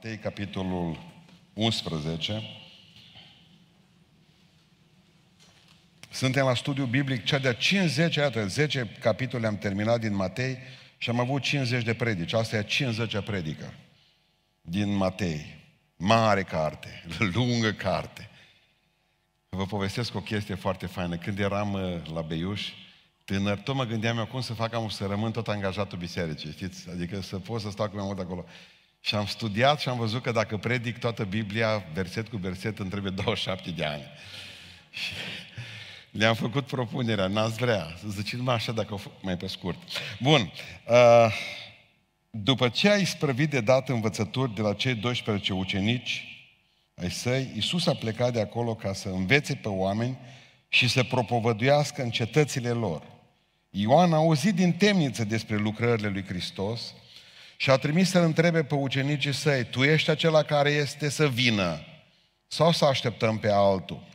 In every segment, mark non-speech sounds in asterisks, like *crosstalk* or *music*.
Matei, capitolul 11. Suntem la studiu biblic, cea de-a 50, iată, 10 capitole am terminat din Matei și am avut 50 de predici. Asta e a 50 predică din Matei. Mare carte, *laughs* lungă carte. Vă povestesc o chestie foarte faină. Când eram uh, la Beiuș, tânăr, tot mă gândeam eu cum să fac am să rămân tot angajatul bisericii, știți? Adică să pot să stau cu mai mult acolo. Și am studiat și am văzut că dacă predic toată Biblia, verset cu verset, îmi trebuie 27 de ani. Și le-am făcut propunerea, n-ați vrea. Să zice numai așa dacă o mai pe scurt. Bun. Uh, după ce ai sprăvit de dat învățături de la cei 12 ucenici ai săi, Iisus a plecat de acolo ca să învețe pe oameni și să propovăduiască în cetățile lor. Ioan a auzit din temniță despre lucrările lui Hristos și a trimis să-l întrebe pe ucenicii săi, tu ești acela care este să vină sau să așteptăm pe altul?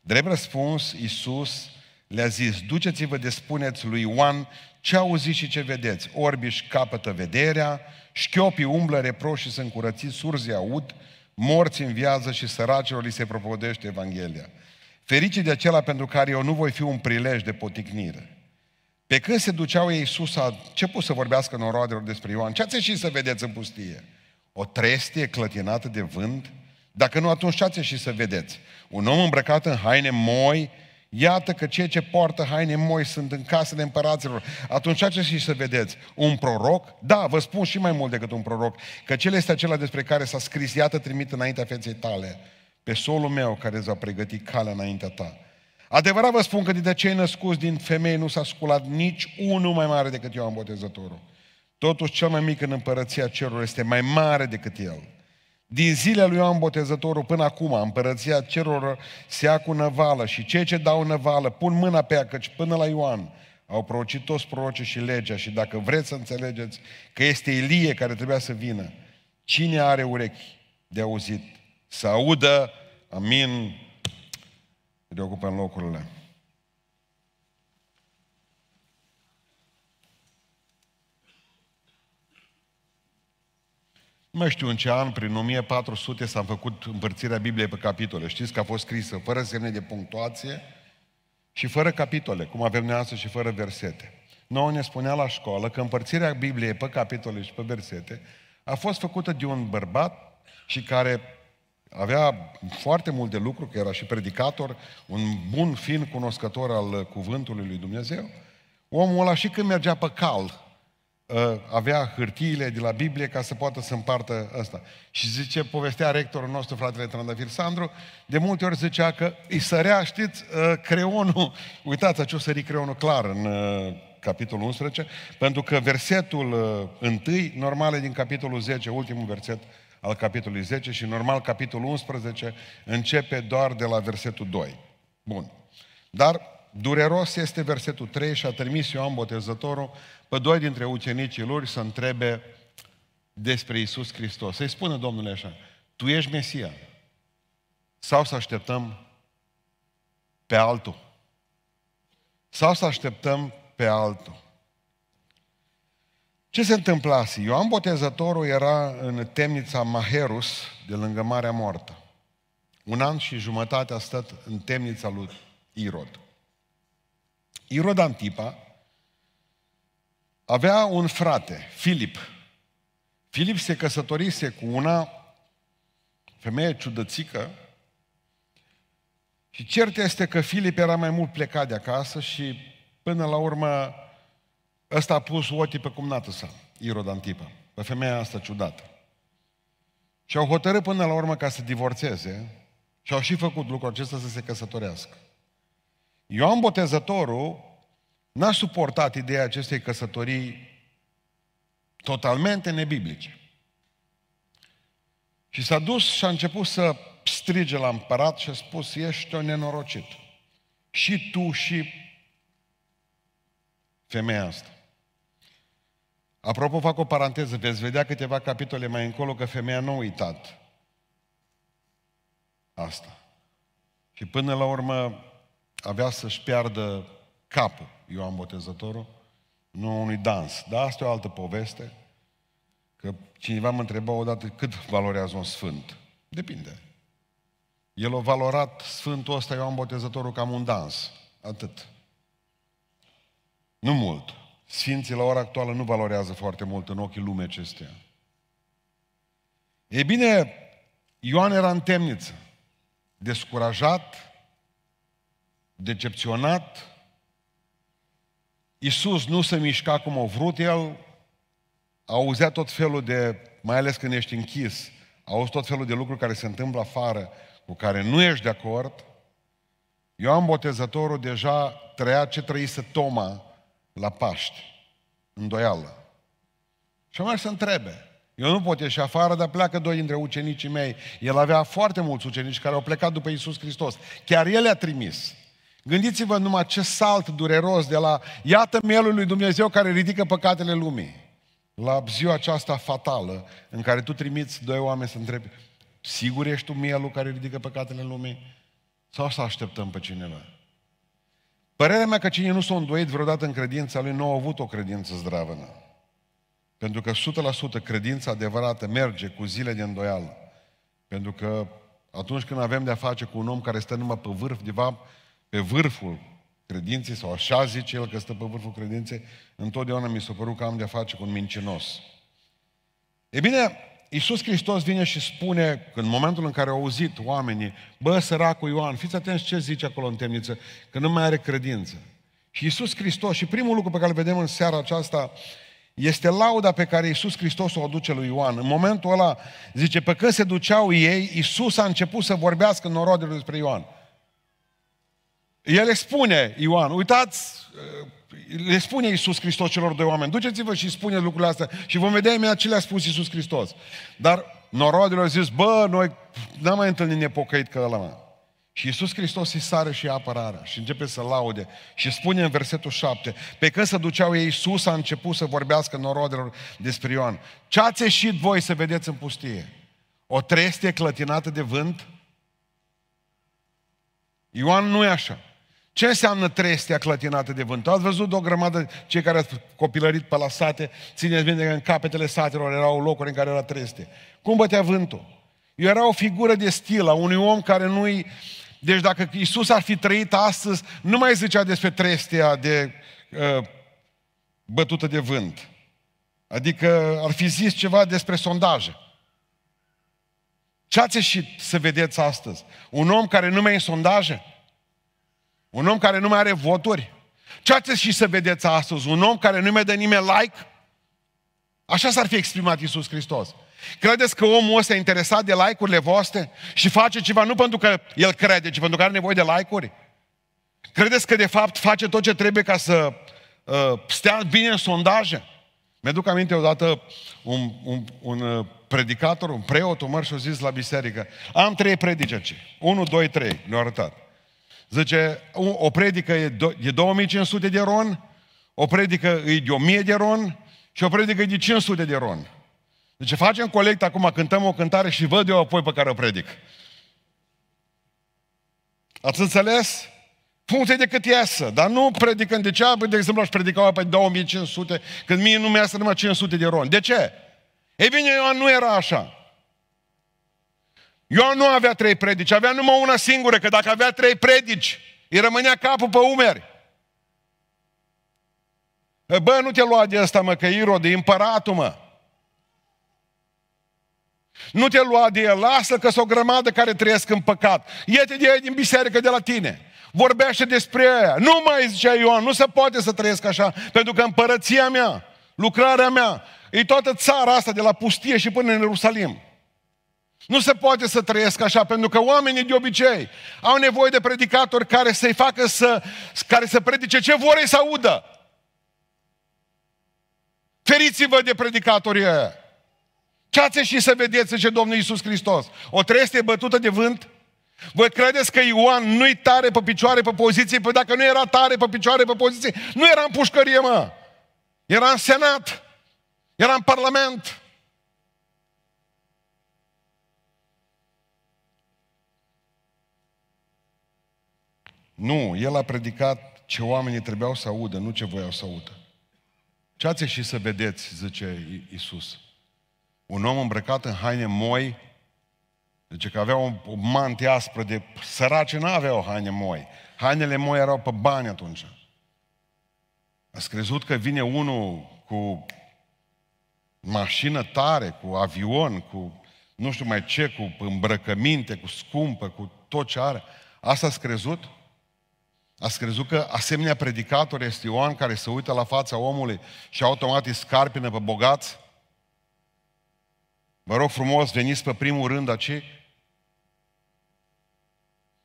Drept răspuns, Iisus le-a zis, duceți-vă de spuneți lui Ioan ce auziți și ce vedeți. Orbiși capătă vederea, șchiopii umblă reproși și sunt curățiți, surzii aud, morți în viață și săracilor li se propovădește Evanghelia. Fericiți de acela pentru care eu nu voi fi un prilej de poticnire. Pe când se duceau ei sus, a început să vorbească noroadelor despre Ioan. Ce ați ieșit să vedeți în pustie? O trestie clătinată de vânt? Dacă nu, atunci ce ați ieșit să vedeți? Un om îmbrăcat în haine moi? Iată că cei ce poartă haine moi sunt în casele împăraților. Atunci ce ați ieșit să vedeți? Un proroc? Da, vă spun și mai mult decât un proroc. Că cel este acela despre care s-a scris, iată trimit înaintea feței tale, pe solul meu care îți va pregăti calea înaintea ta. Adevărat vă spun că dintre cei născuți din femei nu s-a sculat nici unul mai mare decât Ioan Botezătorul. Totuși, cel mai mic în împărăția cerului este mai mare decât el. Din zilele lui Ioan Botezătorul până acum, împărăția cerului se ia cu năvală și cei ce dau năvală pun mâna pe ea, căci până la Ioan au prorocit toți prorocii și legea și dacă vreți să înțelegeți că este Ilie care trebuia să vină, cine are urechi de auzit, să audă, amin, în locurile. Nu mai știu în ce an, prin 1400 s-a făcut împărțirea Bibliei pe capitole. Știți că a fost scrisă fără semne de punctuație și fără capitole, cum avem noi astăzi și fără versete. Nouă ne spunea la școală că împărțirea Bibliei pe capitole și pe versete a fost făcută de un bărbat și care avea foarte mult de lucru, că era și predicator, un bun, fin cunoscător al cuvântului lui Dumnezeu. Omul ăla și când mergea pe cal, ă, avea hârtiile de la Biblie ca să poată să împartă ăsta. Și zice, povestea rectorul nostru, fratele Trandafir Sandru, de multe ori zicea că îi sărea, știți, ă, creionul, uitați, ce o sări creionul clar în ă, capitolul 11, pentru că versetul întâi, normal e din capitolul 10, ultimul verset, al capitolului 10 și normal capitolul 11 începe doar de la versetul 2. Bun. Dar dureros este versetul 3 și a trimis Ioan Botezătorul pe doi dintre ucenicii lor să întrebe despre Isus Hristos. Să-i spună Domnule așa, Tu ești Mesia sau să așteptăm pe altul? Sau să așteptăm pe altul? Ce se întâmplase? Ioan Botezătorul era în temnița Maherus, de lângă Marea Moartă. Un an și jumătate a stat în temnița lui Irod. Irod Antipa avea un frate, Filip. Filip se căsătorise cu una femeie ciudățică și cert este că Filip era mai mult plecat de acasă și până la urmă Ăsta a pus ochii pe cumnată sa, Irod Antipa, pe femeia asta ciudată. Și au hotărât până la urmă ca să divorțeze și au și făcut lucrul acesta să se căsătorească. Ioan Botezătorul n-aș suportat ideea acestei căsătorii totalmente nebiblice. Și s-a dus și a început să strige la împărat și a spus, ești o nenorocit. Și tu și femeia asta. Apropo, fac o paranteză, veți vedea câteva capitole mai încolo că femeia nu a uitat asta. Și până la urmă avea să-și piardă capul Ioan Botezătorul, nu unui dans. Dar asta e o altă poveste. Că cineva mă întreba odată cât valorează un sfânt. Depinde. El a valorat Sfântul ăsta, Ioan Botezătorul, cam un dans. Atât. Nu mult. Sfinții la ora actuală nu valorează foarte mult în ochii lumii acestea. Ei bine, Ioan era în temniță, descurajat, decepționat. Iisus nu se mișca cum a vrut el, auzea tot felul de, mai ales când ești închis, auzi tot felul de lucruri care se întâmplă afară, cu care nu ești de acord. Ioan Botezătorul deja trăia ce trăise Toma la Paști, îndoială. Și mai să întrebe, eu nu pot ieși afară, dar pleacă doi dintre ucenicii mei. El avea foarte mulți ucenici care au plecat după Isus Hristos. Chiar El le-a trimis. Gândiți-vă numai ce salt dureros de la iată mielul lui Dumnezeu care ridică păcatele lumii. La ziua aceasta fatală în care tu trimiți doi oameni să întrebi sigur ești tu mielul care ridică păcatele lumii? Sau să așteptăm pe cineva? Părerea mea că cine nu s-a îndoit vreodată în credința lui nu a avut o credință zdravă. Pentru că 100% credința adevărată merge cu zile de îndoială. Pentru că atunci când avem de-a face cu un om care stă numai pe vârf, de fapt, pe vârful credinței, sau așa zice el că stă pe vârful credinței, întotdeauna mi s-a părut că am de-a face cu un mincinos. E bine, Iisus Hristos vine și spune, în momentul în care au auzit oamenii, bă, săracul Ioan, fiți atenți ce zice acolo în temniță, că nu mai are credință. Și Iisus Hristos, și primul lucru pe care îl vedem în seara aceasta, este lauda pe care Iisus Hristos o aduce lui Ioan. În momentul ăla, zice, pe când se duceau ei, Iisus a început să vorbească în norodele despre Ioan. El le spune, Ioan, uitați, le spune Iisus Hristos celor doi oameni, duceți-vă și spune lucrurile astea și vom vedea imediat ce le-a spus Iisus Hristos. Dar norodele au zis, bă, noi n-am mai întâlnit nepocăit ca ăla, mă. Și Iisus Hristos îi sare și apărarea și începe să laude și spune în versetul 7, pe când se duceau ei, Iisus a început să vorbească norodelor despre Ioan. Ce ați ieșit voi să vedeți în pustie? O trestie clătinată de vânt? Ioan nu e așa. Ce înseamnă trestia clătinată de vânt? Ați văzut o grămadă, cei care ați copilărit pe la sate, țineți bine că în capetele satelor erau locuri în care era trestie. Cum bătea vântul? Era o figură de stil a unui om care nu-i... Deci dacă Isus ar fi trăit astăzi, nu mai zicea despre trestia de uh, bătută de vânt. Adică ar fi zis ceva despre sondaje. Ce ați ieșit să vedeți astăzi? Un om care nu mai e în sondaje? Un om care nu mai are voturi? Ce ați și să vedeți astăzi? Un om care nu mai dă nimeni like? Așa s-ar fi exprimat Iisus Hristos. Credeți că omul ăsta e interesat de like-urile voastre și face ceva nu pentru că el crede, ci pentru că are nevoie de like-uri? Credeți că de fapt face tot ce trebuie ca să uh, stea bine în sondaje? Mi-aduc aminte odată un, un, un uh, predicator, un preot, un măr și-a zis la biserică, am trei predici aici. Unu, doi, trei, le-au arătat. Zice, o predică e, de 2500 de ron, o predică e de 1000 de ron și o predică e de 500 de ron. Deci facem colect acum, cântăm o cântare și văd eu apoi pe care o predic. Ați înțeles? Funcție de cât iasă, dar nu predicând de ce, de exemplu, aș predica pe 2500, când mie nu mi-a numai 500 de ron. De ce? Ei bine, Ioan nu era așa. Ioan nu avea trei predici, avea numai una singură, că dacă avea trei predici, îi rămânea capul pe umeri. Bă, nu te lua de ăsta, mă, că Irod e împăratul, mă. Nu te lua de el, lasă că sunt o grămadă care trăiesc în păcat. Iete de ei din biserică de la tine. Vorbește despre ea. Nu mai zicea Ioan, nu se poate să trăiesc așa, pentru că împărăția mea, lucrarea mea, e toată țara asta de la pustie și până în Ierusalim. Nu se poate să trăiesc așa, pentru că oamenii de obicei au nevoie de predicatori care să-i facă să, care să predice ce vor să audă. Feriți-vă de predicatorii ăia. Ce ați și să vedeți, zice Domnul Iisus Hristos? O trestie bătută de vânt? Voi credeți că Ioan nu-i tare pe picioare, pe poziție? Păi dacă nu era tare pe picioare, pe poziție, nu era în pușcărie, mă. Era în senat. Era în parlament. Nu, el a predicat ce oamenii trebuiau să audă, nu ce voiau să audă. Ce ați și să vedeți, zice Iisus. un om îmbrăcat în haine moi, zice că avea o, o mantie aspră de... Săraci nu aveau haine moi. Hainele moi erau pe bani atunci. Ați crezut că vine unul cu mașină tare, cu avion, cu nu știu mai ce, cu îmbrăcăminte, cu scumpă, cu tot ce are. Asta ați crezut? Ați crezut că asemenea predicator este Ioan care se uită la fața omului și automat îi scarpină pe bogați? Vă rog frumos, veniți pe primul rând aici.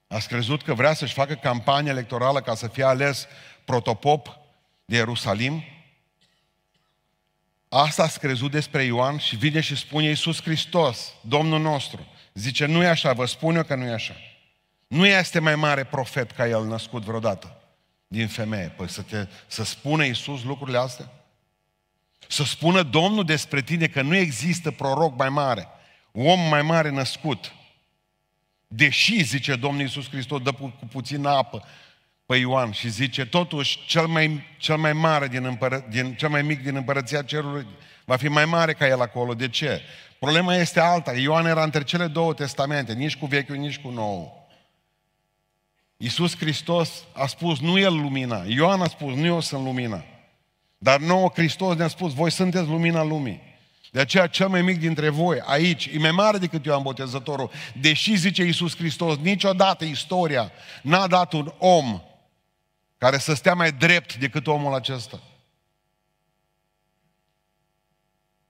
Ați crezut că vrea să-și facă campanie electorală ca să fie ales protopop de Ierusalim? Asta ați crezut despre Ioan și vine și spune Iisus Hristos, Domnul nostru. Zice, nu e așa, vă spun eu că nu e așa. Nu este mai mare profet ca el născut vreodată din femeie. Păi să, te, să spună Iisus lucrurile astea? Să spună Domnul despre tine că nu există proroc mai mare, om mai mare născut. Deși, zice Domnul Iisus Hristos, dă cu, cu puțină apă pe Ioan și zice, totuși, cel mai, cel mai mare din, împără, din, cel mai mic din împărăția cerului va fi mai mare ca el acolo. De ce? Problema este alta. Ioan era între cele două testamente, nici cu vechiul, nici cu nou. Iisus Hristos a spus, nu el lumina. Ioan a spus, nu eu sunt lumina. Dar nouă Hristos ne-a spus, voi sunteți lumina lumii. De aceea cel mai mic dintre voi, aici, e mai mare decât Ioan Botezătorul. Deși, zice Iisus Hristos, niciodată istoria n-a dat un om care să stea mai drept decât omul acesta.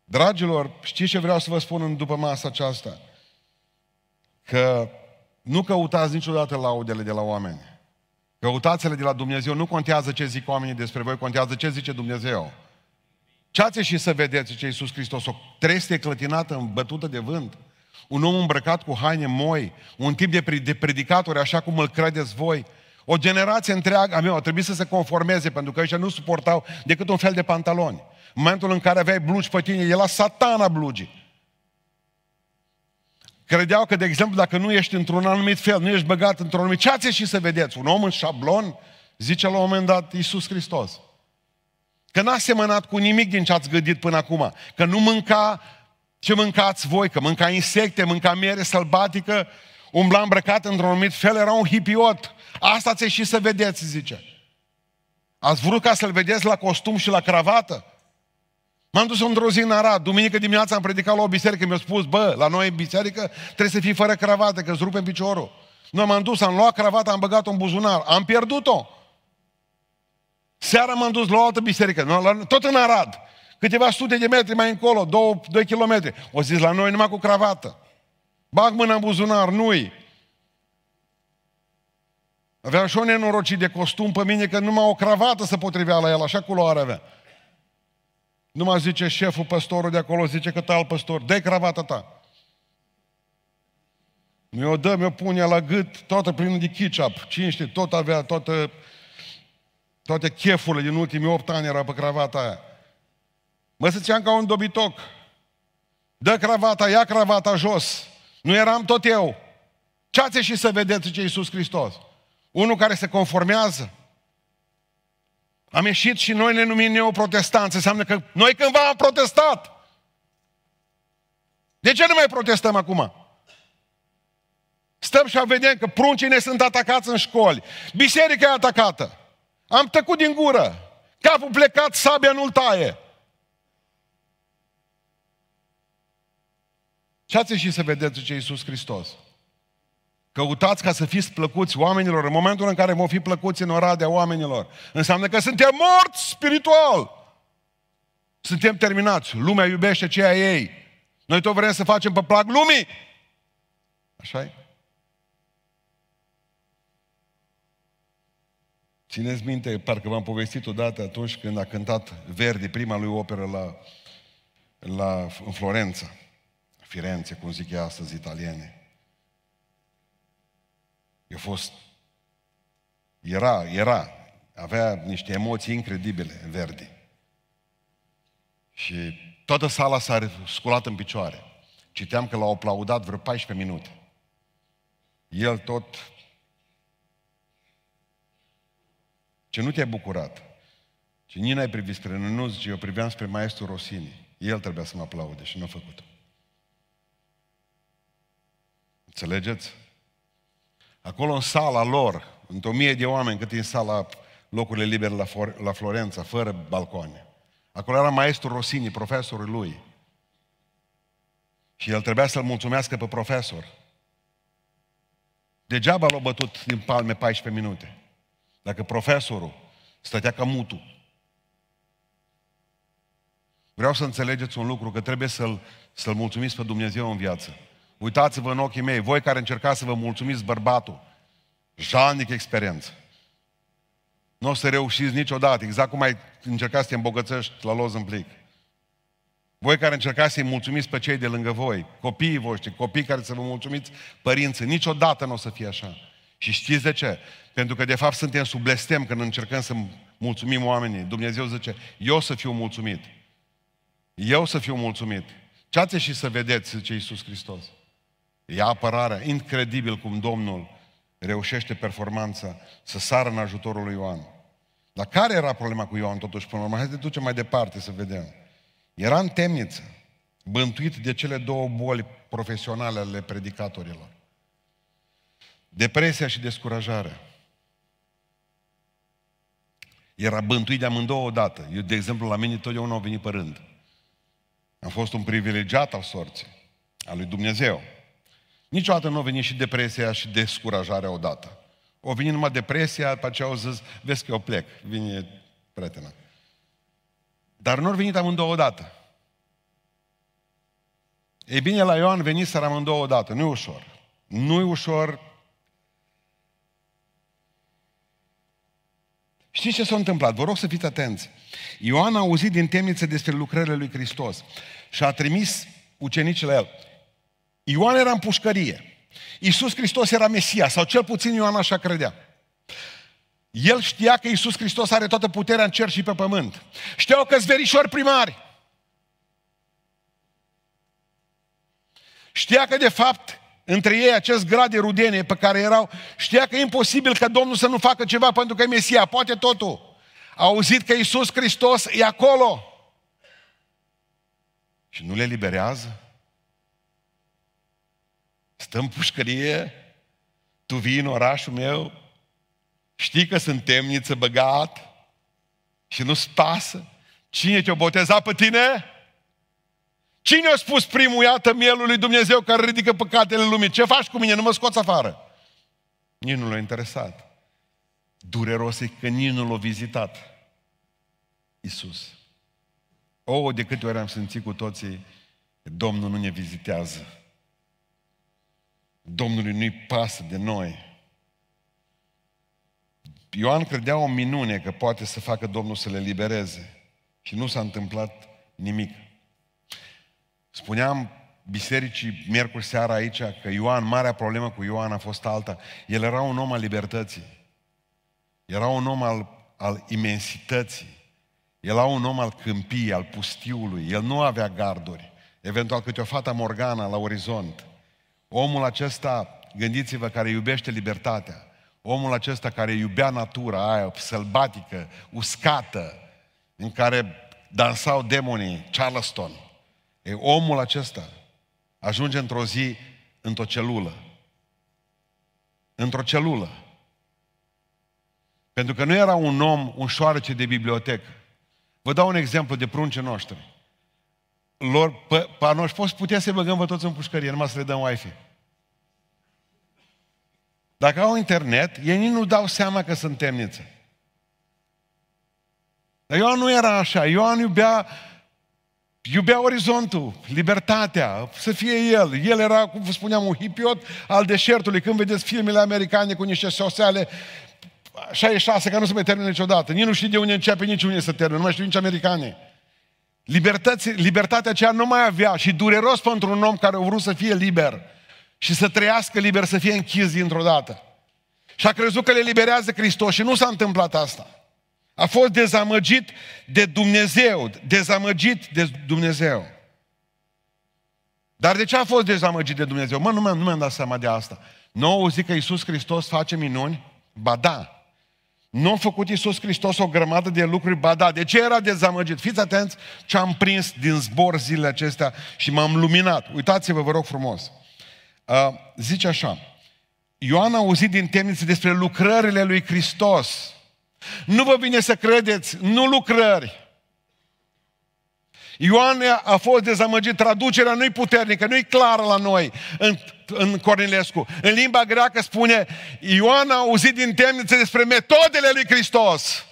Dragilor, știți ce vreau să vă spun în după masa aceasta? Că nu căutați niciodată laudele de la oameni. Căutați-le de la Dumnezeu. Nu contează ce zic oamenii despre voi, contează ce zice Dumnezeu. Ce ați și să vedeți ce Iisus Hristos, o trestie clătinată, bătută de vânt, un om îmbrăcat cu haine moi, un tip de, de predicatori așa cum îl credeți voi, o generație întreagă a mea a trebuit să se conformeze pentru că ăștia nu suportau decât un fel de pantaloni. În momentul în care aveai blugi pe tine, la satana blugii. Credeau că, de exemplu, dacă nu ești într-un anumit fel, nu ești băgat într-un anumit... Ce ați și să vedeți? Un om în șablon? Zice la un moment dat Iisus Hristos. Că n-a semănat cu nimic din ce ați gândit până acum. Că nu mânca ce mâncați voi, că mânca insecte, mânca miere sălbatică, umbla îmbrăcat într-un anumit fel, era un hipiot. Asta ți și să vedeți, zice. Ați vrut ca să-l vedeți la costum și la cravată? M-am dus într-o zi în Arad, duminică dimineața am predicat la o biserică, mi-a spus, bă, la noi în biserică trebuie să fii fără cravată, că îți rupe piciorul. Nu m-am dus, am luat cravata, am băgat-o în buzunar, am pierdut-o. Seara m-am dus la o altă biserică, tot în Arad, câteva sute de metri mai încolo, două, doi kilometri. O zis, la noi numai cu cravată. Bag mâna în buzunar, nu-i. Aveam și o nenorocit de costum pe mine că numai o cravată se potrivea la el, așa culoare avea. Nu mă zice șeful păstorul de acolo, zice că tal păstor, dă cravata ta. Mi-o dă, mi-o pune la gât, toată plină de ketchup, cinște, tot avea, toată, toate chefurile din ultimii opt ani era pe cravata aia. Mă ziceam ca un dobitoc. Dă cravata, ia cravata jos. Nu eram tot eu. Ce ați și să vedeți ce Iisus Hristos? Unul care se conformează, am ieșit și noi ne numim neoprotestanți. Înseamnă că noi cândva am protestat. De ce nu mai protestăm acum? Stăm și vedem că pruncii ne sunt atacați în școli. Biserica e atacată. Am tăcut din gură. Capul plecat, sabia nu-l taie. Ce ați și să vedeți ce Iisus Hristos? Căutați ca să fiți plăcuți oamenilor în momentul în care vom fi plăcuți în oradea oamenilor. Înseamnă că suntem morți spiritual. Suntem terminați. Lumea iubește ceea ei. Noi tot vrem să facem pe plac lumii. așa e? Țineți minte, parcă v-am povestit odată atunci când a cântat Verdi, prima lui operă la, la, în Florența, Firenze, cum zic ea astăzi, italiene. Eu fost... Era, era, avea niște emoții incredibile, Verdi. Și toată sala s-a sculat în picioare. Citeam că l-au aplaudat vreo 14 minute. El tot... Ce nu te-ai bucurat? Ce nici n-ai privit spre noi, nu zice, eu priveam spre maestru Rosini. El trebuia să mă aplaude și nu a făcut-o. Înțelegeți? Acolo în sala lor, într-o mie de oameni cât e în sala locurile libere la, For- la Florența, fără balcoane. Acolo era maestru Rosini, profesorul lui. Și el trebuia să-l mulțumească pe profesor. Degeaba l-a bătut din palme 14 minute. Dacă profesorul stătea ca mutul. Vreau să înțelegeți un lucru, că trebuie să-l, să-l mulțumiți pe Dumnezeu în viață. Uitați-vă în ochii mei, voi care încercați să vă mulțumiți bărbatul, jalnic experiență. Nu o să reușiți niciodată, exact cum ai încercat să te îmbogățești la loz în plic. Voi care încercați să-i mulțumiți pe cei de lângă voi, copiii voștri, copii care să vă mulțumiți părinții, niciodată nu o să fie așa. Și știți de ce? Pentru că de fapt suntem sub blestem când încercăm să mulțumim oamenii. Dumnezeu zice, eu să fiu mulțumit. Eu să fiu mulțumit. Ce ați și să vedeți, zice Iisus Hristos. E apărarea. Incredibil cum Domnul reușește performanța să sară în ajutorul lui Ioan. Dar care era problema cu Ioan totuși până la urmă? Hai să ducem mai departe să vedem. Era în temniță, bântuit de cele două boli profesionale ale predicatorilor. Depresia și descurajarea. Era bântuit de amândouă odată. Eu, de exemplu, la mine totdeauna au venit pe rând. Am fost un privilegiat al sorții, al lui Dumnezeu. Niciodată nu a venit și depresia și descurajarea odată. O venit numai depresia, după aceea au zis, vezi că eu plec, vine prietena. Dar nu au venit amândouă odată. Ei bine, la Ioan venit să amândouă odată. Nu-i ușor. Nu-i ușor. Știți ce s-a întâmplat? Vă rog să fiți atenți. Ioan a auzit din temniță despre lucrările lui Hristos și a trimis ucenicii la el. Ioan era în pușcărie. Iisus Hristos era Mesia, sau cel puțin Ioan așa credea. El știa că Iisus Hristos are toată puterea în cer și pe pământ. Știau că verișori primari. Știa că de fapt între ei acest grad de rudenie pe care erau, știa că e imposibil ca Domnul să nu facă ceva pentru că e Mesia, poate totul. A auzit că Iisus Hristos e acolo. Și nu le liberează? Stă în pușcărie, tu vii în orașul meu, știi că sunt temniță băgat și nu-ți pasă? Cine te-a botezat pe tine? Cine a spus primul, iată mielul lui Dumnezeu care ridică păcatele lumii? Ce faci cu mine? Nu mă scoți afară. Nici nu l-a interesat. Dureros e că nici nu l-a vizitat. Isus. O, de câte ori am simțit cu toții, Domnul nu ne vizitează. Domnului nu-i pasă de noi. Ioan credea o minune că poate să facă Domnul să le libereze. Și nu s-a întâmplat nimic. Spuneam bisericii miercuri seara aici că Ioan, marea problemă cu Ioan a fost alta. El era un om al libertății. Era un om al, al imensității. Era un om al câmpiei, al pustiului. El nu avea garduri. Eventual câte o fată morgana la orizont. Omul acesta, gândiți-vă, care iubește libertatea. Omul acesta care iubea natura aia sălbatică, uscată, în care dansau demonii, Charleston. E, omul acesta ajunge într-o zi într-o celulă. Într-o celulă. Pentru că nu era un om, un șoarece de bibliotecă. Vă dau un exemplu de prunce noștri. Lor, pe, pe noștri, poți putea să băgăm vă toți în pușcărie, numai să le dăm Wi-Fi. Dacă au internet, ei nici nu dau seama că sunt temniță. Dar Ioan nu era așa. Ioan iubea, iubea orizontul, libertatea, să fie el. El era, cum vă spuneam, un hipiot al deșertului. Când vedeți filmele americane cu niște soseale 66, că nu se mai termină niciodată. Nici nu știu de unde începe, nici unde se termină. Nu mai știu nici americane. Libertatea aceea nu mai avea și dureros pentru un om care a vrut să fie liber și să trăiască liber, să fie închis dintr-o dată. Și a crezut că le liberează Hristos și nu s-a întâmplat asta. A fost dezamăgit de Dumnezeu, dezamăgit de Dumnezeu. Dar de ce a fost dezamăgit de Dumnezeu? Mă, nu mi-am, nu mi-am dat seama de asta. Nu au zic că Iisus Hristos face minuni? Ba da. Nu a făcut Iisus Hristos o grămadă de lucruri? Ba da. De ce era dezamăgit? Fiți atenți ce am prins din zbor zilele acestea și m-am luminat. Uitați-vă, vă rog frumos. Uh, zice așa, Ioan a auzit din temniță despre lucrările lui Hristos. Nu vă vine să credeți, nu lucrări. Ioan a fost dezamăgit, traducerea nu-i puternică, nu-i clară la noi în, în Cornilescu. În limba greacă spune, Ioan a auzit din temniță despre metodele lui Hristos.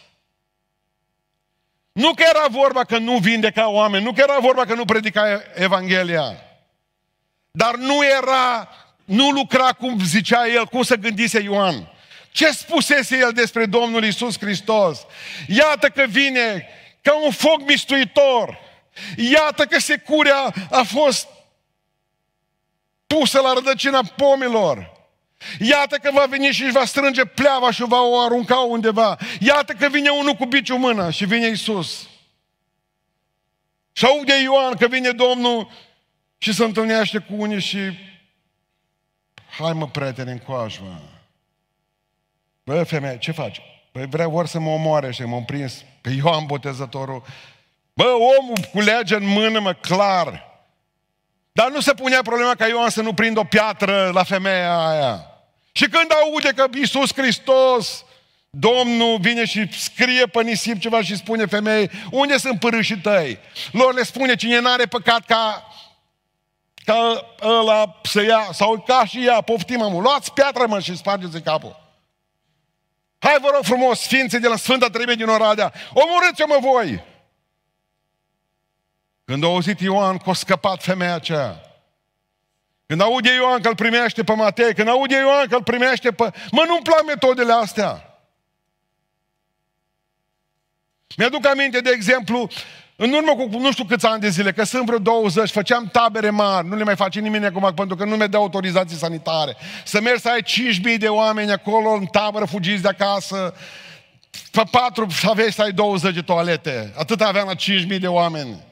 Nu că era vorba că nu vindeca oameni, nu că era vorba că nu predica Evanghelia, dar nu era, nu lucra cum zicea el, cum să gândise Ioan. Ce spusese el despre Domnul Isus Hristos? Iată că vine ca un foc mistuitor. Iată că securea a fost pusă la rădăcina pomilor. Iată că va veni și își va strânge pleava și o va o arunca undeva. Iată că vine unul cu biciu mână și vine Isus. Și aude Ioan că vine Domnul și se întâlnește cu unii și hai mă, prieteni, în coajmă. Bă, femeie, ce faci? Păi vreau ori să mă omoare și m-am prins pe Ioan Botezătorul. Bă, omul cu legea în mână, mă, clar. Dar nu se punea problema ca Ioan să nu prindă o piatră la femeia aia. Și când aude că Iisus Hristos, Domnul vine și scrie pe nisip ceva și spune femeii, unde sunt părâșii tăi? Lor le spune, cine n-are păcat ca, ca ăla să ia, sau ca și ea, poftim amul, luați piatră mă și spargeți capul. Hai vă rog frumos, sfinții de la Sfânta Treime din Oradea, omorâți-o mă voi! Când a auzit Ioan că a scăpat femeia aceea, când aude Ioan că îl primește pe Matei, când aude Ioan că îl primește pe... Mă, nu-mi plac metodele astea. Mi-aduc aminte, de exemplu, în urmă cu nu știu câți ani de zile, că sunt vreo 20, făceam tabere mari, nu le mai face nimeni acum, pentru că nu mi dă autorizații sanitare. Să mergi să ai 5.000 de oameni acolo în tabără, fugiți de acasă, pe patru aveai să ai 20 de toalete. Atât aveam la 5.000 de oameni.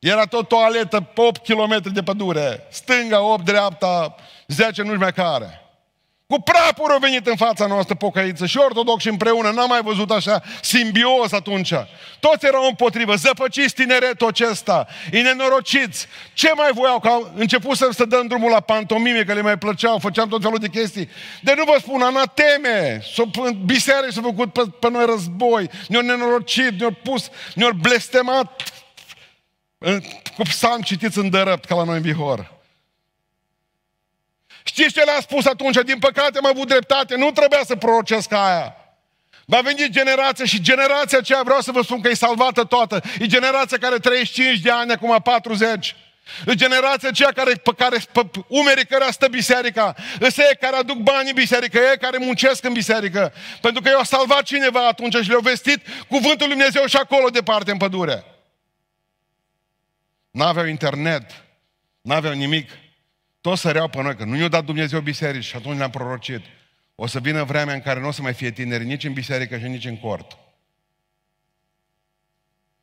Era tot toaletă pe 8 km de pădure. Stânga, 8, dreapta, 10 nu mai care. Cu prapul au venit în fața noastră pocăiță și ortodoxi împreună, n-am mai văzut așa simbios atunci. Toți erau împotrivă, zăpăciți tineretul acesta, îi nenorociți. Ce mai voiau? Că început să, să dăm drumul la pantomime, că le mai plăceau, făceam tot felul de chestii. De nu vă spun, anateme, biserici s-au făcut pe, pe noi război, ne-au nenorocit, ne-au pus, ne-au blestemat cu psalm citiți în dărăpt, ca la noi în vihor. Știți ce le-a spus atunci? Din păcate am avut dreptate, nu trebuia să prorocesc aia. Va veni generația și generația aceea, vreau să vă spun că e salvată toată. E generația care 35 de ani, acum 40. E generația aceea care, pe care, pe umerii care stă biserica. Însă ei care aduc bani în biserică, ei care muncesc în biserică. Pentru că i-au salvat cineva atunci și le-au vestit cuvântul Lui Dumnezeu și acolo departe în pădure. N-aveau internet, n-aveau nimic. Toți săreau pe noi, că nu ne-a dat Dumnezeu biserici și atunci ne-am prorocit. O să vină vremea în care nu o să mai fie tineri nici în biserică și nici în cort.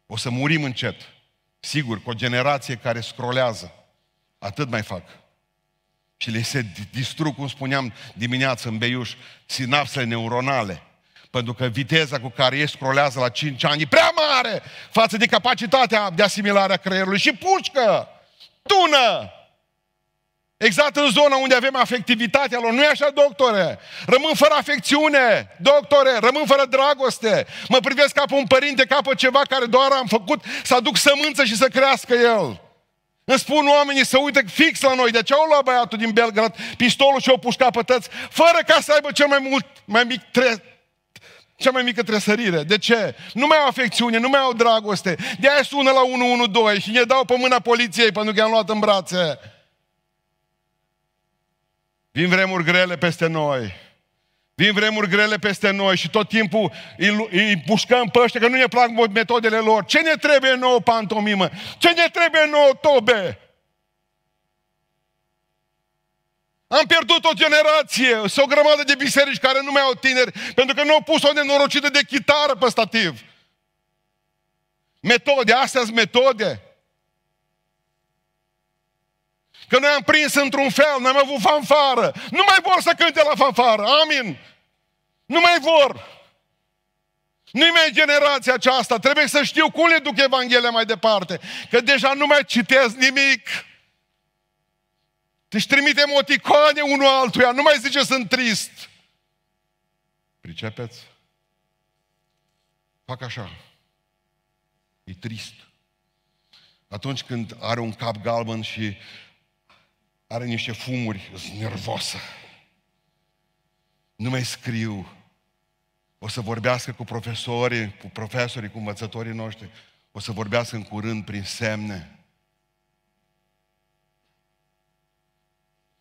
O să murim încet. Sigur, cu o generație care scrolează. Atât mai fac. Și le se distrug, cum spuneam dimineață în Beiuș, sinapsele neuronale. Pentru că viteza cu care ei scrolează la 5 ani e prea mare față de capacitatea de asimilare a creierului. Și pușcă, tună, Exact în zona unde avem afectivitatea lor. Nu e așa, doctore? Rămân fără afecțiune, doctore, rămân fără dragoste. Mă privesc ca pe un părinte, ca pe ceva care doar am făcut să aduc sămânță și să crească el. Îmi spun oamenii să uite fix la noi. De ce au luat băiatul din Belgrad pistolul și o pușcat pe tăți, fără ca să aibă cel mai mult, mai mic tre- cea mai mică tresărire. De ce? Nu mai au afecțiune, nu mai au dragoste. De aia sună la 112 și ne dau pe mâna poliției pentru că i-am luat în brațe. Vin vremuri grele peste noi. Vin vremuri grele peste noi și tot timpul îi, îi pușcăm pe ăștia că nu ne plac metodele lor. Ce ne trebuie nouă pantomimă? Ce ne trebuie nouă tobe? Am pierdut o generație, sau o grămadă de biserici care nu mai au tineri, pentru că nu au pus o nenorocită de chitară pe stativ. Metode, astea sunt metode. Că noi am prins într-un fel, noi am avut fanfară. Nu mai vor să cânte la fanfară. Amin. Nu mai vor. Nu-i mai generația aceasta. Trebuie să știu cum le duc Evanghelia mai departe. Că deja nu mai citesc nimic. Deci trimite emoticoane unul altuia, nu mai zice sunt trist. Pricepeți? Fac așa. E trist. Atunci când are un cap galben și are niște fumuri, sunt nervosă. Nu mai scriu. O să vorbească cu profesorii, cu profesorii, cu învățătorii noștri. O să vorbească în curând prin semne.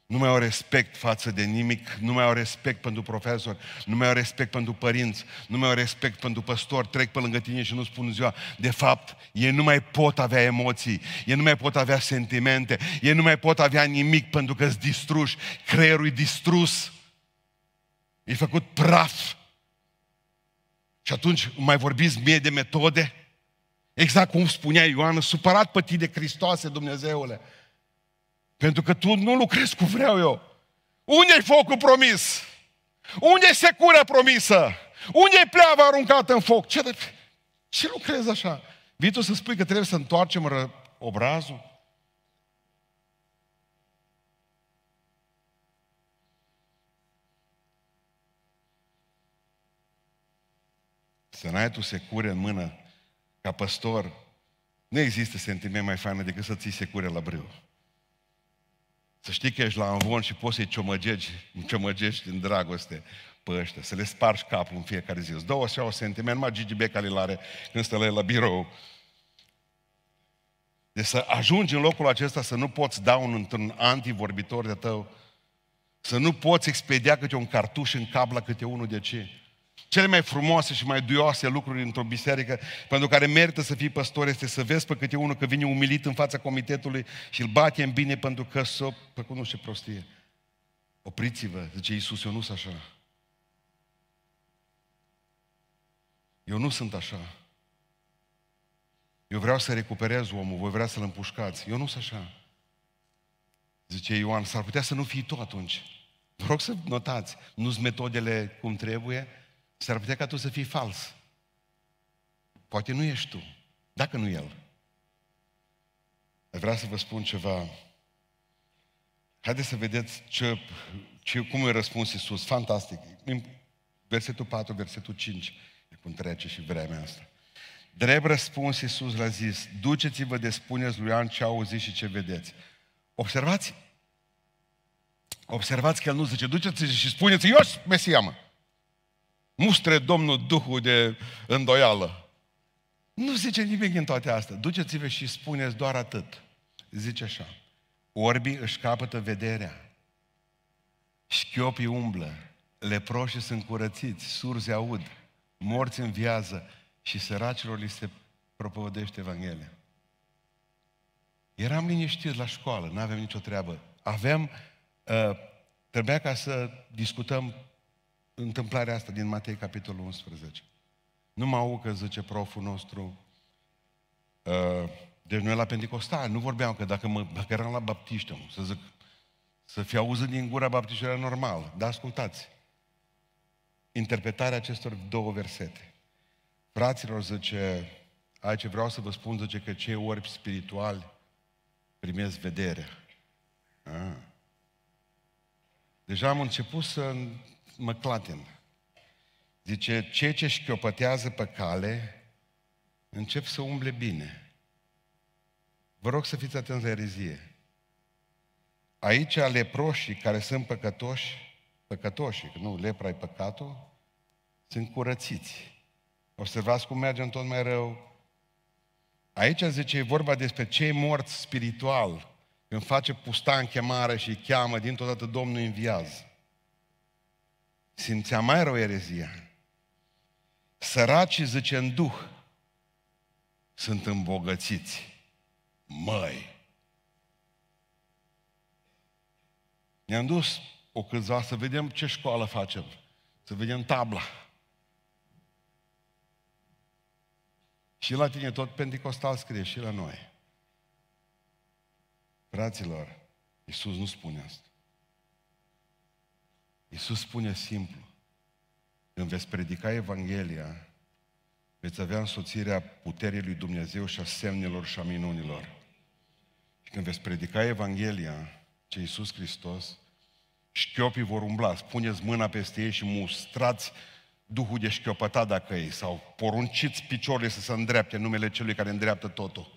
Nu mai au respect față de nimic, nu mai au respect pentru profesori, nu mai au respect pentru părinți, nu mai au respect pentru păstori, trec pe lângă tine și nu spun ziua. De fapt, ei nu mai pot avea emoții, ei nu mai pot avea sentimente, ei nu mai pot avea nimic pentru că sunt distruși, creierul e distrus, e făcut praf. Și atunci mai vorbiți mie de metode? Exact cum spunea Ioan, supărat pe tine, Hristoase, Dumnezeule. Pentru că tu nu lucrezi cu vreau eu. Unde-i focul promis? Unde-i secura promisă? Unde-i pleava aruncată în foc? Ce, de... ce lucrezi așa? Vii tu să spui că trebuie să întoarcem ră... obrazul? Să n-ai tu secure în mână ca păstor. Nu există sentiment mai fain decât să ții secure la brâu. Să știi că ești la învon și poți să-i ciomăgești, ciomăgești în dragoste pe ăștia, să le spargi capul în fiecare zi. Îți dau așa o sentiment, mai Gigi Beca le are când stă la, la birou. Deci să ajungi în locul acesta să nu poți da un, într-un antivorbitor de tău, să nu poți expedia câte un cartuș în cap la câte unul de ce cele mai frumoase și mai duioase lucruri într-o biserică pentru care merită să fii păstor este să vezi pe câte unul că vine umilit în fața comitetului și îl bate în bine pentru că s-o făcut nu știu prostie. Opriți-vă, zice Iisus, eu nu sunt așa. Eu nu sunt așa. Eu vreau să recuperez omul, voi vrea să-l împușcați. Eu nu sunt așa. Zice Ioan, s-ar putea să nu fii tu atunci. Vă rog să notați, nu-s metodele cum trebuie, S-ar putea ca tu să fii fals. Poate nu ești tu, dacă nu el. Vreau să vă spun ceva. Haideți să vedeți ce, ce, cum e răspuns Iisus. Fantastic. Versetul 4, versetul 5, e cum trece și vremea asta. Drept răspuns Iisus l-a zis, duceți-vă de spuneți lui Ioan ce auziți și ce vedeți. Observați, observați că el nu zice, duceți-vă și spuneți, eu Mesia, mă mustre Domnul Duhul de îndoială. Nu zice nimic în toate astea. Duceți-vă și spuneți doar atât. Zice așa. Orbii își capătă vederea. Șchiopii umblă. Leproșii sunt curățiți. Surzi aud. Morți înviază. Și săracilor li se propovădește Evanghelia. Eram liniștiți la școală, nu avem nicio treabă. Avem, uh, trebuia ca să discutăm întâmplarea asta din Matei, capitolul 11. Nu mă aud că zice proful nostru, uh, deci noi la Pentecostal nu vorbeam că dacă, mă, dacă eram la baptiști, să zic, să fie auzit din gura baptiștilor era normal. Dar ascultați, interpretarea acestor două versete. Fraților, zice, aici vreau să vă spun, zice, că cei orbi spirituali primesc vederea. Ah. Deja am început să mă clatin. Zice, cei ce șchiopătează pe cale încep să umble bine. Vă rog să fiți atenți la erezie. Aici leproșii care sunt păcătoși, păcătoși, că nu, lepra e păcatul, sunt curățiți. Observați cum mergem tot mai rău. Aici zice, e vorba despre cei morți spiritual, când face pusta în chemare și îi cheamă, dintr-o dată Domnul înviază simțea mai rău erezia. Săracii, zice, în duh, sunt îmbogățiți. Măi! Ne-am dus o câțiva să vedem ce școală facem. Să vedem tabla. Și la tine tot Pentecostal scrie și la noi. Fraților, Iisus nu spune asta. Iisus spune simplu, când veți predica Evanghelia, veți avea însoțirea puterii lui Dumnezeu și a semnelor și a minunilor. Și când veți predica Evanghelia, ce Iisus Hristos, șchiopii vor umbla, spuneți mâna peste ei și mustrați Duhul de șchiopătat dacă ei, sau porunciți piciorile să se îndreapte numele celui care îndreaptă totul.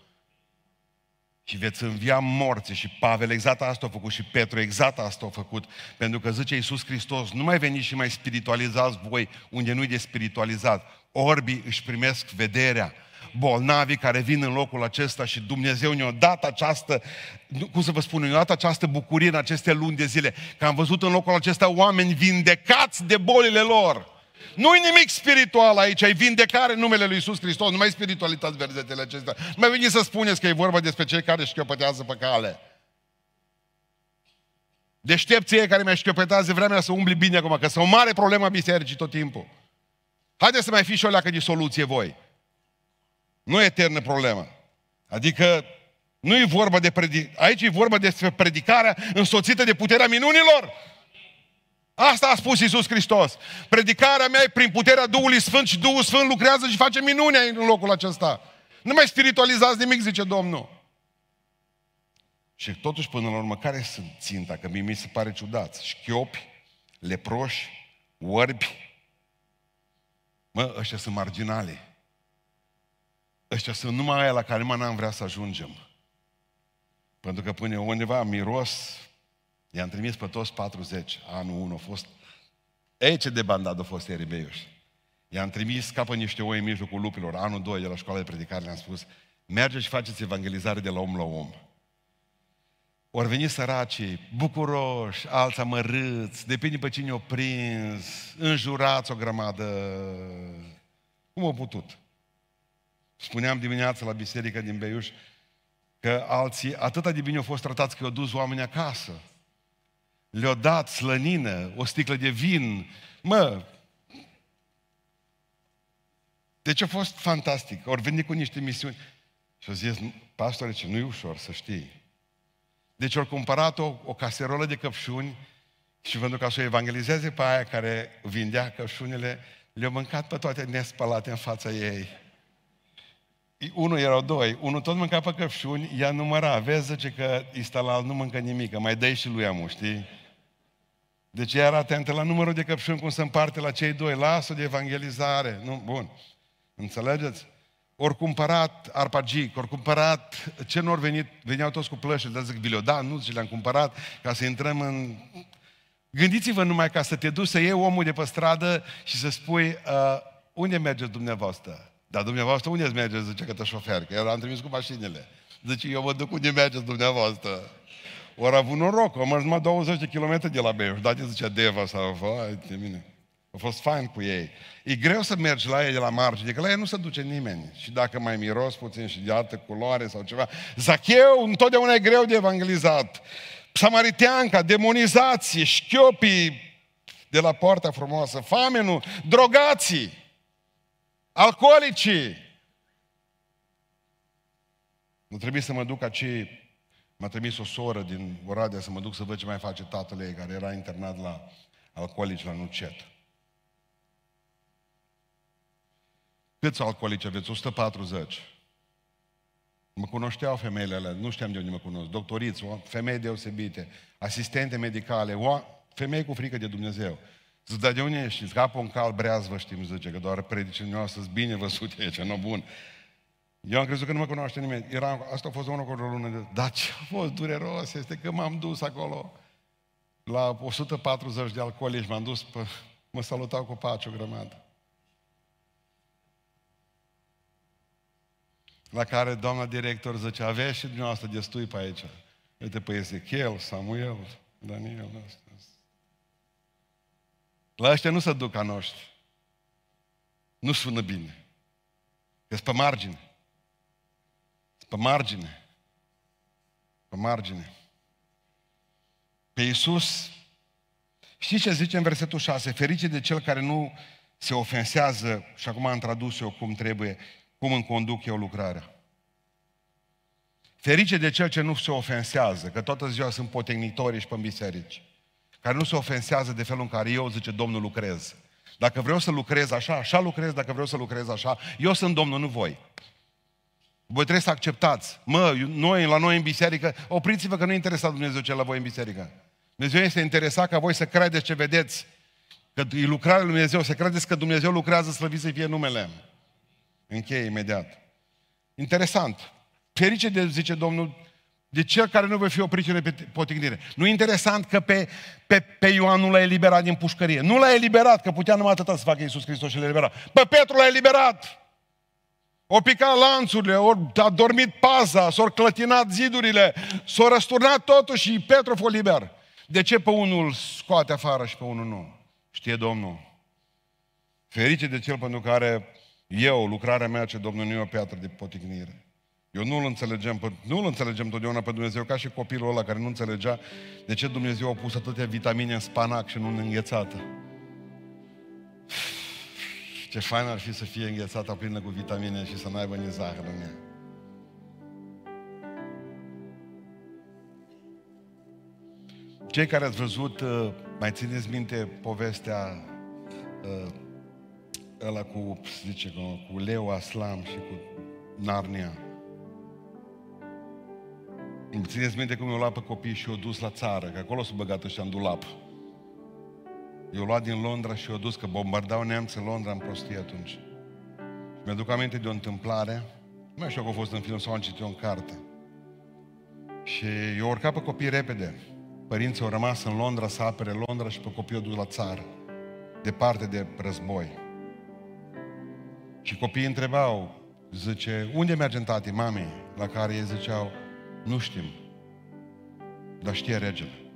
Și veți învia morții și Pavel exact asta a făcut și Petru exact asta a făcut. Pentru că zice Iisus Hristos, nu mai veniți și mai spiritualizați voi unde nu-i de spiritualizat. Orbii își primesc vederea, bolnavii care vin în locul acesta și Dumnezeu ne-a dat această, cum să vă spun, ne-a dat această bucurie în aceste luni de zile, că am văzut în locul acesta oameni vindecați de bolile lor. Nu-i nimic spiritual aici, ai vindecare în numele Lui Isus Hristos, nu mai spiritualitate verzetele acestea. Nu mai veniți să spuneți că e vorba despre cei care șchiopătează pe cale. Deștepții care mi-a șchiopătează vremea să umbli bine acum, că sunt o mare problemă a bisericii tot timpul. Haideți să mai fiți și o leacă de soluție voi. Nu e eternă problemă. Adică nu e vorba de predic... Aici e vorba despre predicarea însoțită de puterea minunilor. Asta a spus Iisus Hristos. Predicarea mea e prin puterea Duhului Sfânt și Duhul Sfânt lucrează și face minune în locul acesta. Nu mai spiritualizați nimic, zice Domnul. Și totuși, până la urmă, care sunt ținta? Că mie mi se pare ciudat. Șchiopi, leproși, orbi. Mă, ăștia sunt marginale. Ăștia sunt numai aia la care mă n-am vrea să ajungem. Pentru că până undeva miros I-am trimis pe toți 40. Anul 1 a fost... Ei, ce de bandat a fost Eribeiuș. I-am trimis ca pe niște oi în mijlocul lupilor. Anul 2 de la școala de predicare le-am spus mergeți și faceți evangelizare de la om la om. Ori veni săracii, bucuroși, alții amărâți, depinde pe cine o prins, înjurați o grămadă. Cum au putut? Spuneam dimineața la biserică din Beiuș că alții atâta de bine au fost tratați că au dus oameni acasă le-a dat slănină, o sticlă de vin. Mă, deci a fost fantastic. Ori venit cu niște misiuni. Și a zis, pastore, ce nu e ușor, să știi. Deci au cumpărat o, o caserolă de căpșuni și pentru ca să o evangelizeze pe aia care vindea căpșunile, le-au mâncat pe toate nespălate în fața ei. Unul erau doi, unul tot mânca pe căpșuni, ea număra, vezi, zice că instalal nu mâncă nimic, mai dai și lui amu, știi? Deci era atentă la numărul de căpșuni, cum se împarte la cei doi. Lasă de evangelizare. Nu? Bun. Înțelegeți? Ori cumpărat arpagic, ori cumpărat, ce nu ori venit, veneau toți cu plășuri, dar zic, vi da, nu, și le-am cumpărat ca să intrăm în... Gândiți-vă numai ca să te duci să iei omul de pe stradă și să spui, uh, unde mergeți dumneavoastră? Dar dumneavoastră unde mergeți, zice către șofer, că eu am trimis cu mașinile. Zice, eu mă duc unde mergeți dumneavoastră. Ori a avut noroc, am mers numai 20 de kilometri de la Beiuș. Da, zicea Deva sau, vai de mine. A fost fain cu ei. E greu să mergi la ei de la margine, că la ei nu se duce nimeni. Și dacă mai miros puțin și de altă culoare sau ceva. Zacheu întotdeauna e greu de evangelizat. Samariteanca, demonizație, șchiopii de la poarta frumoasă, famenul, drogații, alcoolicii. Nu trebuie să mă duc acei M-a trimis o soră din Oradea să mă duc să văd ce mai face tatăl ei, care era internat la alcoolici la Nucet. Câți alcoolici aveți? 140. Mă cunoșteau femeile alea, nu știam de unde mă cunosc. Doctoriți, femei deosebite, asistente medicale, o, femei cu frică de Dumnezeu. Zic, dar de unde ești? Zic, apă un cal breazvă știm, zice, că doar predicile noastre sunt bine văzute aici, nu bun. Eu am crezut că nu mă cunoaște nimeni. Era, asta a fost unul cu o lună de... Dar ce a fost dureros este că m-am dus acolo la 140 de alcoolici, m-am dus pe... Mă salutau cu pace o grămadă. La care doamna director zice, aveți și dumneavoastră destui pe aici. Uite pe Ezechiel, Samuel, Daniel, asta. La ăștia nu se duc ca noștri. Nu sună bine. că pe margine. Pe margine. Pe margine. Pe Iisus, știți ce zice în versetul 6? Ferice de cel care nu se ofensează, și acum am tradus eu cum trebuie, cum îmi conduc eu lucrarea. Ferice de cel ce nu se ofensează, că toată ziua sunt potecnitori și pe biserici, care nu se ofensează de felul în care eu, zice Domnul, lucrez. Dacă vreau să lucrez așa, așa lucrez, dacă vreau să lucrez așa, eu sunt Domnul, nu voi. Voi trebuie să acceptați. Mă, noi, la noi în biserică, opriți-vă că nu interesa Dumnezeu ce la voi în biserică. Dumnezeu este interesat ca voi să credeți ce vedeți. Că e lucrarea lui Dumnezeu, să credeți că Dumnezeu lucrează, slăvit să fie numele. Încheie imediat. Interesant. Ferice de, zice Domnul, de cel care nu va fi o pricină de potignire. Nu e interesant că pe, pe, pe Ioan nu l-a eliberat din pușcărie. Nu l-a eliberat, că putea numai atâta să facă Iisus Hristos și l-a eliberat. Pe Petru l-a eliberat. O picat lanțurile, o a dormit paza, s-au clătinat zidurile, s-au răsturnat totul și Petru a fost liber. De ce pe unul scoate afară și pe unul nu? Știe Domnul. Ferice de cel pentru care eu, lucrarea mea, ce Domnul nu e o piatră de potignire. Eu nu-l înțelegem, nu-l înțelegem totdeauna pe Dumnezeu, ca și copilul ăla care nu înțelegea de ce Dumnezeu a pus atâtea vitamine în spanac și nu în înghețată. Ce fain ar fi să fie înghețată plină cu vitamine și să n-aibă nici zahăr în ea. Cei care ați văzut, uh, mai țineți minte povestea uh, ăla cu, zice, cu Leu Aslam și cu Narnia. Îmi țineți minte cum i-au luat pe copii și i-au dus la țară, că acolo s-au băgat ăștia în dulap. I-au luat din Londra și i-au dus, că bombardau neamți în Londra în prostie atunci. Mi-aduc aminte de o întâmplare, nu mai știu că a fost în film sau am citit în carte. Și i-au urcat pe copii repede. Părinții au rămas în Londra să apere Londra și pe copii au dus la țară, departe de război. Și copiii întrebau, zice, unde mergem tati, mami? La care ei ziceau, nu știm. Dar știe regele.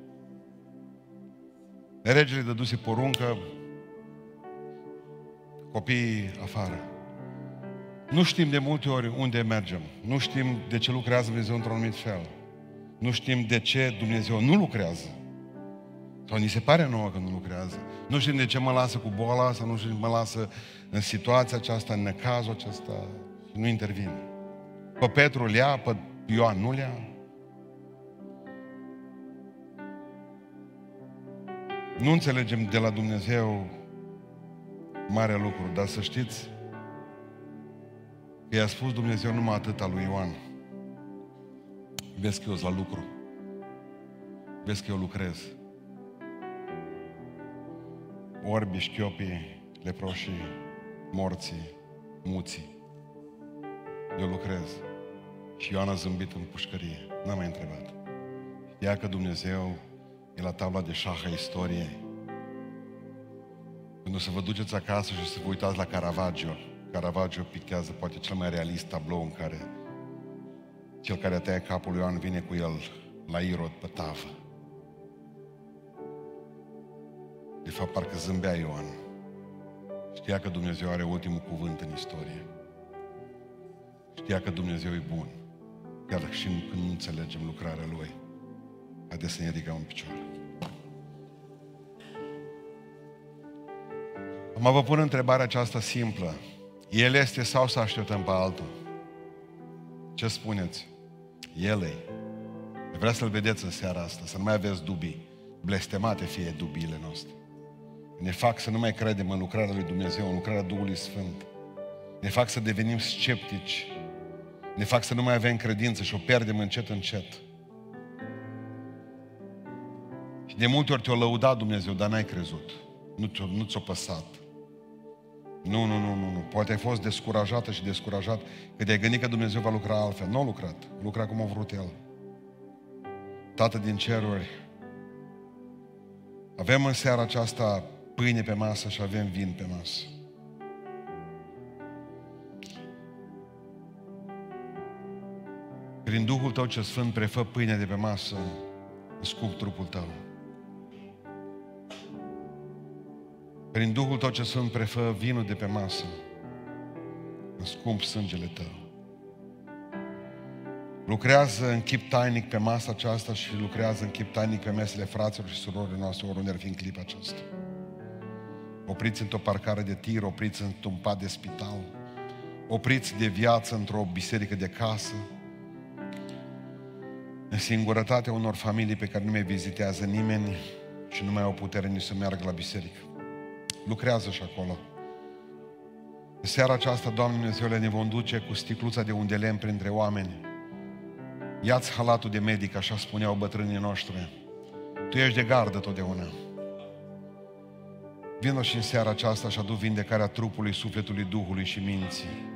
Regele dăduse poruncă, copiii afară. Nu știm de multe ori unde mergem. Nu știm de ce lucrează Dumnezeu într-un anumit fel. Nu știm de ce Dumnezeu nu lucrează. Sau ni se pare nouă că nu lucrează. Nu știm de ce mă lasă cu boala asta, nu știm de ce mă lasă în situația aceasta, în necazul acesta și nu intervine. Pe Petru îl ia, pe Ioan nu le Nu înțelegem de la Dumnezeu mare lucru, dar să știți că i-a spus Dumnezeu numai atâta lui Ioan. Vezi că eu la lucru. Vezi că eu lucrez. Orbi, șchiopii, leproșii, morții, muții. Eu lucrez. Și Ioan a zâmbit în pușcărie. N-a mai întrebat. Știa că Dumnezeu e la tabla de șah a istoriei. Când o să vă duceți acasă și o să vă uitați la Caravaggio, Caravaggio pictează poate cel mai realist tablou în care cel care a tăiat capul lui Ioan vine cu el la Irod pe tavă. De fapt, parcă zâmbea Ioan. Știa că Dumnezeu are ultimul cuvânt în istorie. Știa că Dumnezeu e bun. Chiar și când nu înțelegem lucrarea Lui. Haideți să ne ridicăm în picioare. Mă vă pun întrebarea aceasta simplă. El este sau să așteptăm pe altul? Ce spuneți? El e. Vreau să-L vedeți în seara asta, să nu mai aveți dubii. Blestemate fie dubiile noastre. Ne fac să nu mai credem în lucrarea lui Dumnezeu, în lucrarea Duhului Sfânt. Ne fac să devenim sceptici ne fac să nu mai avem credință și o pierdem încet, încet. Și de multe ori te-o lăudat Dumnezeu, dar n-ai crezut. Nu, ți-o, nu ți-o păsat. Nu, nu, nu, nu, nu. Poate ai fost descurajată și descurajat că te-ai gândit că Dumnezeu va lucra altfel. Nu a lucrat. Lucra cum a vrut El. Tată din ceruri, avem în seara aceasta pâine pe masă și avem vin pe masă. Prin Duhul Tău ce Sfânt prefă pâine de pe masă, scump trupul Tău. Prin Duhul Tău ce Sfânt prefă vinul de pe masă, scump sângele Tău. Lucrează în chip tainic pe masa aceasta și lucrează în chip tainic pe mesele fraților și surorilor noastre, oriunde ar fi în clipa aceasta. Opriți într-o parcare de tir, opriți într-un pat de spital, opriți de viață într-o biserică de casă, în singurătatea unor familii pe care nu mai vizitează nimeni și nu mai au putere nici să meargă la biserică. Lucrează și acolo. În seara aceasta, Doamne Dumnezeule, ne vom duce cu sticluța de unde lemn printre oameni. Ia-ți halatul de medic, așa spuneau bătrânii noștri. Tu ești de gardă totdeauna. Vină și în seara aceasta și adu vindecarea trupului, sufletului, Duhului și minții.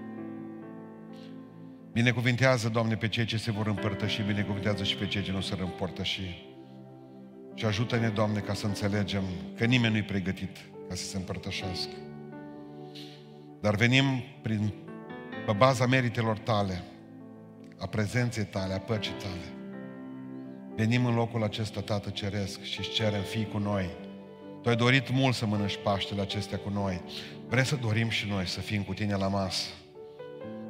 Binecuvintează, Doamne, pe cei ce se vor împărtăși, binecuvintează și pe cei ce nu se vor împărtăși. Și ajută-ne, Doamne, ca să înțelegem că nimeni nu-i pregătit ca să se împărtășească. Dar venim prin, pe baza meritelor tale, a prezenței tale, a păcii tale. Venim în locul acesta, Tată Ceresc, și îți cerem, fii cu noi. Tu ai dorit mult să mănânci Paștele acestea cu noi. Vrem să dorim și noi să fim cu tine la masă.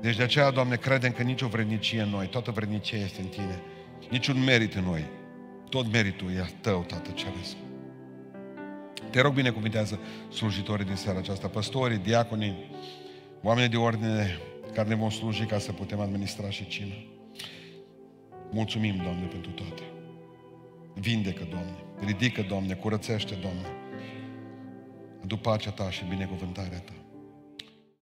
Deci de aceea, Doamne, credem că nicio vrednicie în noi, toată vrednicia este în Tine. Niciun merit în noi. Tot meritul e Tău, Tată Ceresc. Te rog binecuvintează slujitorii din seara aceasta, păstorii, diaconii, oamenii de ordine care ne vom sluji ca să putem administra și cină. Mulțumim, Doamne, pentru toate. Vindecă, Doamne. Ridică, Doamne. Curățește, Doamne. Adu pacea Ta și binecuvântarea Ta.